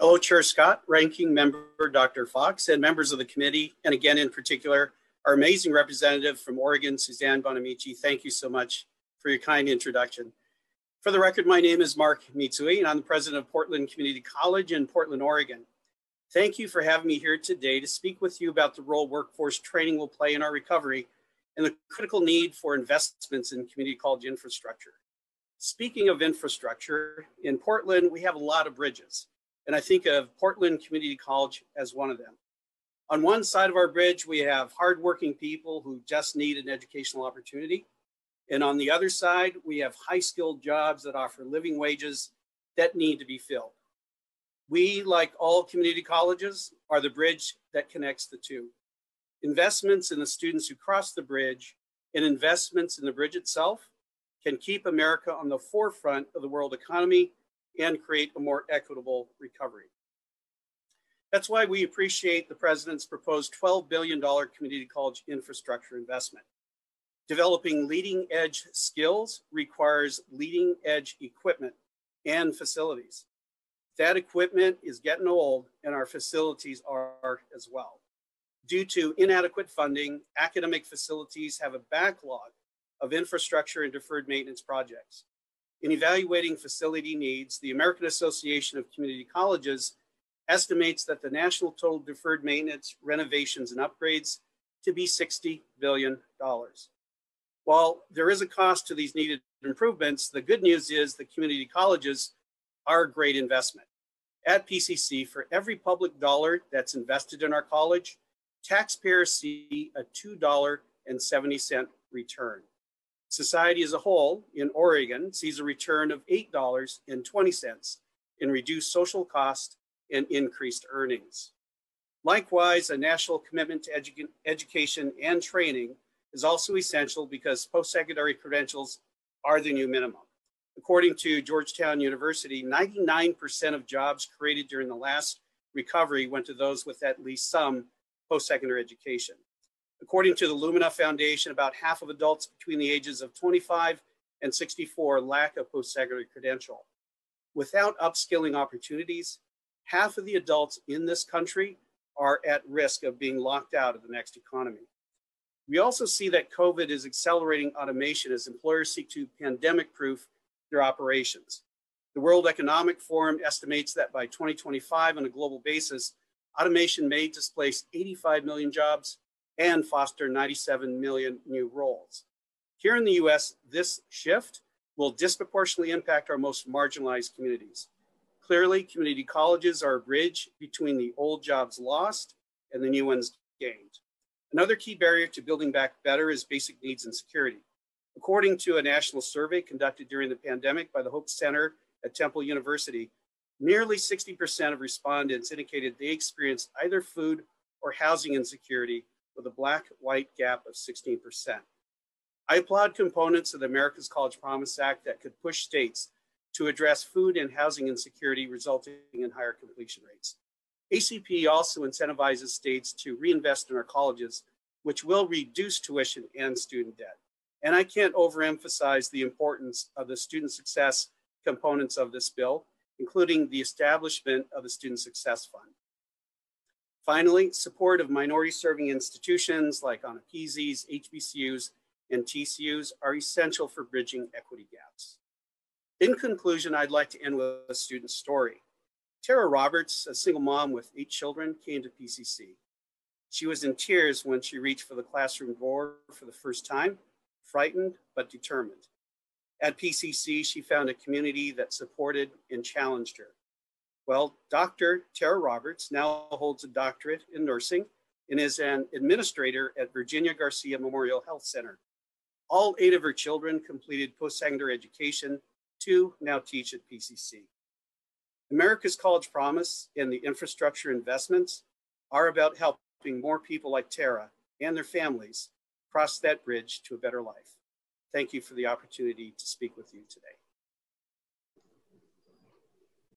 Hello, Chair Scott, Ranking Member Dr. Fox, and members of the committee, and again in particular, our amazing representative from Oregon, Suzanne Bonamici. Thank you so much for your kind introduction. For the record, my name is Mark Mitsui, and I'm the president of Portland Community College in Portland, Oregon. Thank you for having me here today to speak with you about the role workforce training will play in our recovery and the critical need for investments in community college infrastructure. Speaking of infrastructure, in Portland, we have a lot of bridges, and I think of Portland Community College as one of them. On one side of our bridge, we have hardworking people who just need an educational opportunity. And on the other side, we have high skilled jobs that offer living wages that need to be filled. We, like all community colleges, are the bridge that connects the two. Investments in the students who cross the bridge and investments in the bridge itself can keep America on the forefront of the world economy and create a more equitable recovery. That's why we appreciate the president's proposed $12 billion community college infrastructure investment. Developing leading edge skills requires leading edge equipment and facilities. That equipment is getting old and our facilities are as well. Due to inadequate funding, academic facilities have a backlog of infrastructure and deferred maintenance projects. In evaluating facility needs, the American Association of Community Colleges estimates that the national total deferred maintenance, renovations, and upgrades to be $60 billion. While there is a cost to these needed improvements, the good news is the community colleges are a great investment at PCC, for every public dollar that's invested in our college, taxpayers see a $2.70 return. Society as a whole in Oregon sees a return of $8.20 in reduced social cost and increased earnings. Likewise, a national commitment to edu education and training is also essential because post-secondary credentials are the new minimum. According to Georgetown University, 99% of jobs created during the last recovery went to those with at least some post-secondary education. According to the Lumina Foundation, about half of adults between the ages of 25 and 64 lack a post-secondary credential. Without upskilling opportunities, half of the adults in this country are at risk of being locked out of the next economy. We also see that COVID is accelerating automation as employers seek to pandemic proof their operations. The World Economic Forum estimates that by 2025, on a global basis, automation may displace 85 million jobs and foster 97 million new roles. Here in the US, this shift will disproportionately impact our most marginalized communities. Clearly, community colleges are a bridge between the old jobs lost and the new ones gained. Another key barrier to building back better is basic needs and security. According to a national survey conducted during the pandemic by the Hope Center at Temple University, nearly 60% of respondents indicated they experienced either food or housing insecurity with a black white gap of 16%. I applaud components of the America's College Promise Act that could push states to address food and housing insecurity, resulting in higher completion rates. ACP also incentivizes states to reinvest in our colleges, which will reduce tuition and student debt. And I can't overemphasize the importance of the student success components of this bill, including the establishment of the Student Success Fund. Finally, support of minority serving institutions like AANAPISI's, HBCUs, and TCUs are essential for bridging equity gaps. In conclusion, I'd like to end with a student story. Tara Roberts, a single mom with eight children, came to PCC. She was in tears when she reached for the classroom door for the first time frightened but determined. At PCC, she found a community that supported and challenged her. Well, Dr. Tara Roberts now holds a doctorate in nursing and is an administrator at Virginia Garcia Memorial Health Center. All eight of her children completed post-secondary education. Two now teach at PCC. America's College Promise and the infrastructure investments are about helping more people like Tara and their families cross that bridge to a better life. Thank you for the opportunity to speak with you today.